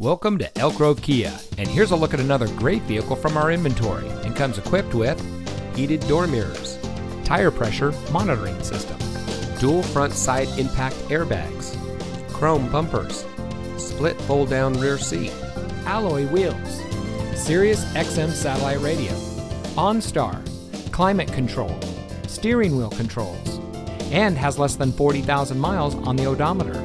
Welcome to Elk Grove Kia, and here's a look at another great vehicle from our inventory and comes equipped with heated door mirrors, tire pressure monitoring system, dual front side impact airbags, chrome bumpers, split fold down rear seat, alloy wheels, Sirius XM satellite radio, OnStar, climate control, steering wheel controls, and has less than 40,000 miles on the odometer.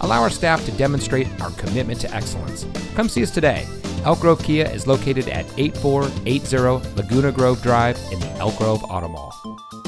Allow our staff to demonstrate our commitment to excellence. Come see us today. Elk Grove Kia is located at 8480 Laguna Grove Drive in the Elk Grove Auto Mall.